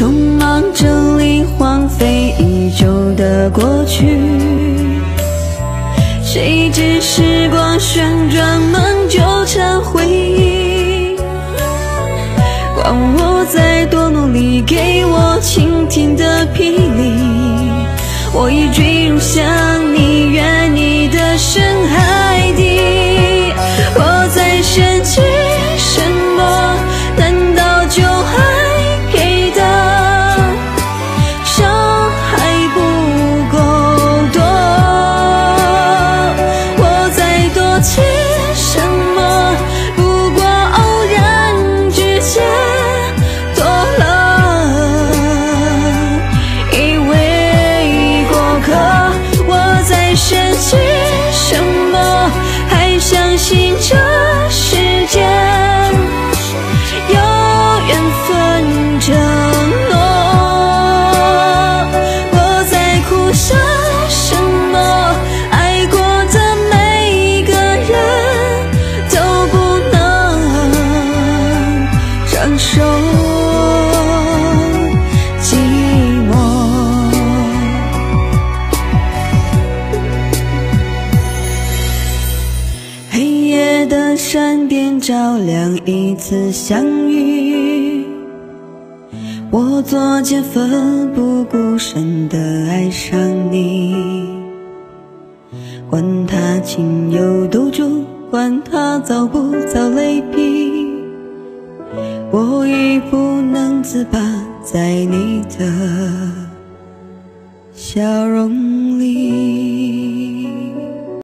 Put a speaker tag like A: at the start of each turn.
A: 匆忙整理荒废已久的过去，谁知时光旋转，梦纠缠回忆。管我再多努力，给我倾天的霹雳，我已坠入下情。山边照亮一次相遇，我作茧奋不顾身的爱上你，管他情有独钟，管他遭不遭雷劈，我已不能自拔在你的笑容里。